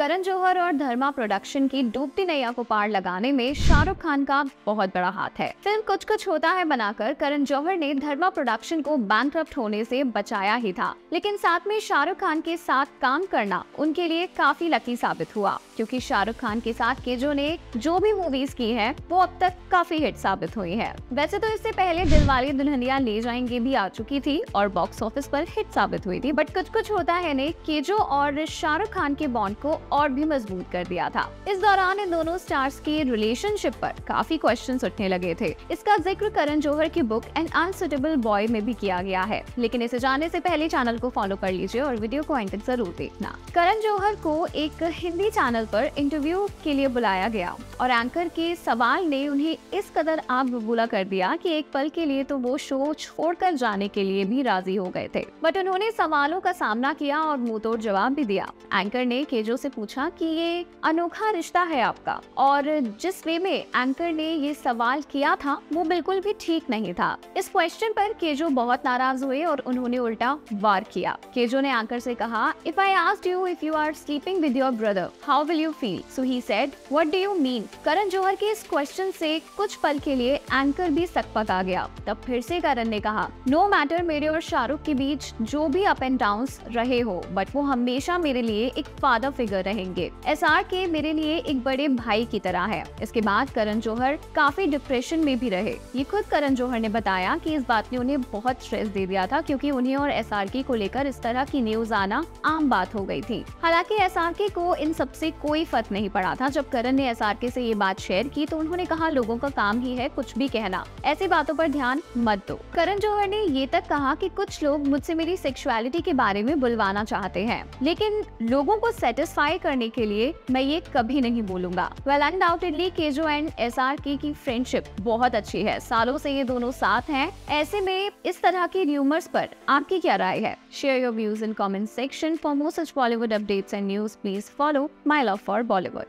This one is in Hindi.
करण जौहर और धर्मा प्रोडक्शन की डूबती नैया को पार लगाने में शाहरुख खान का बहुत बड़ा हाथ है। फ़िल्म कुछ कुछ होता है बनाकर करण जौहर ने धर्मा प्रोडक्शन को बैंक होने से बचाया ही था। लेकिन साथ में शाहरुख खान के साथ काम करना उनके लिए काफ़ी लकी साबित हुआ, क्योंकि शाहरुख खान के साथ केजो ने जो भी मूवीज़ की है, वो अब तक काफ़ी हिट साबित हुई है। वैसे तो इससे पहले दिलवाले दुल्हनिया ले जाएँगे भी आ चुकी थी और बॉक्स ऑफ़िस पर हिट साबित हुई थी बट कुछ कुछ होता है ने केजो और शाहरुख खान के बॉन्ड को और भी मज़बूत कर दिया था। इस दौरान इन दोनों स्टार्स के रिलेशनशिप पर काफ़ी क्वेश्चन उठने लगे थे। इसका ज़िक्र करण जौहर की बुक एन अनसुटेबल बॉय में भी किया गया है। लेकिन इसे जाने से पहले चैनल को फॉलो कर लीजिए और वीडियो को एंड ज़रूर देखना। करण जौहर को एक हिंदी चैनल पर इंटरव्यू के लिए बुलाया गया और एंकर के सवाल ने उन्हें इस कदर आग बबूला कर दिया कि एक पल के लिए तो वो शो छोड़कर जाने के लिए भी राज़ी हो गए थे। बट उन्होंने सवालों का सामना किया और मुँह जवाब भी दिया। एंकर ने केजो से पूछा कि ये अनोखा रिश्ता है आपका और जिस वे में एंकर ने ये सवाल किया था, वो बिल्कुल भी ठीक नहीं था। इस क्वेश्चन पर केजो बहुत नाराज़ हुए और उन्होंने उल्टा वार किया। केजो ने एंकर से कहा if I asked you if you are sleeping with your brother how will you feel so he said what do you mean Karan Johar के इस क्वेश्चन से कुछ पल के लिए एंकर भी सकपक गया। तब फिर से करण ने कहा नो मैटर मेरे और शाहरुख के बीच जो भी अप एंड डाउन रहे हो बट वो हमेशा मेरे लिए एक फादर फिगर रहेंगे। एस आर के मेरे लिए एक बड़े भाई की तरह है। इसके बाद करण जौहर काफ़ी डिप्रेशन में भी रहे। ये खुद करण जौहर ने बताया कि इस बात ने उन्हें बहुत स्ट्रेस दे दिया था क्योंकि उन्हें और एस आर के को लेकर इस तरह की न्यूज़ आना आम बात हो गई थी। हालाँकि एस आर के को इन सबसे कोई फ़र्क नहीं पड़ा था। जब करण ने एस आर के से ये बात शेयर की तो उन्होंने कहा, लोगों का काम ही है कुछ भी कहना। ऐसी बातों पर ध्यान मत दो। करण जौहर ने ये तक कहा कि कुछ लोग मुझसे मेरी सेक्सुअलिटी के बारे में बुलवाना चाहते हैं। लेकिन लोगों को सेटिस्फाई करने के लिए मैं ये कभी नहीं बोलूँगा। Well undoubtedly KJo and S R K की फ्रेंडशिप बहुत अच्छी है। सालों से ये दोनों साथ हैं। ऐसे में इस तरह की र्यूमर्स पर आपकी क्या राय है? Share your views in comment section for more such Bollywood updates and news please follow my love for Bollywood